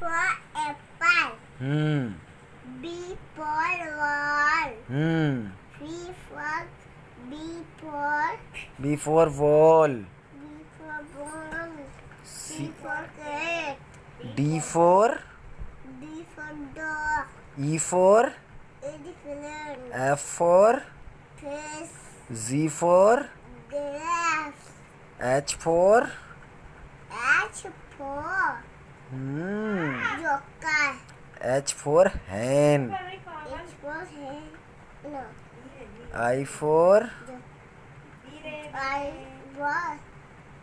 for apple. Hmm. B for ball. Hmm. C for B for B for wall. B for ball. C C. for cat. D for D for dog. E for Elephant. F for Fish. Z for Glass. H for H for hmm. joker. H for hen. H for hen. No. I for I for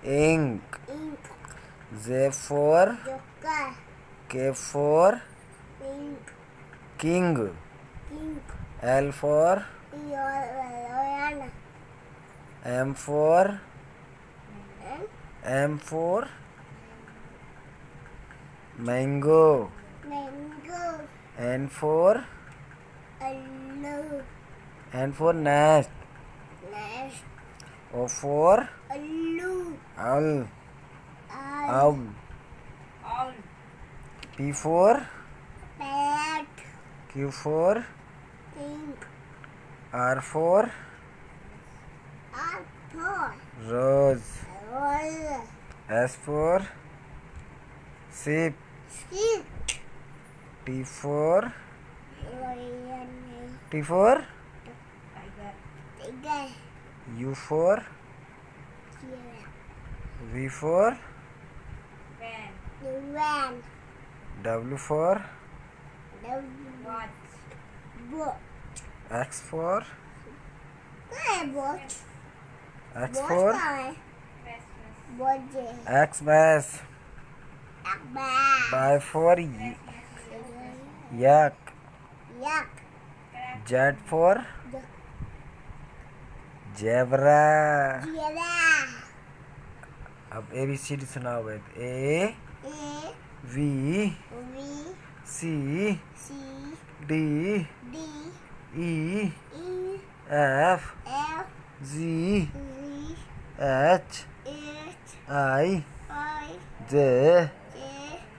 ink. ink. Z for Joker. K for Pink. king. Pink. L for Lion. M for And M for mango. mango. N for Aloo. N for nest. Nest. O for Aloo. owl. Owl. Owl. P for Bat. Q for Pink. R for Apple. rose. Roll. S for sheep. T for T for U for V for Van. W for X. for X for X bus. Akbar. Y for yak. Yak. Z for zebra. अब A B C D सुनाओ भाई A B C D E E. F G. H I J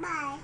Bye.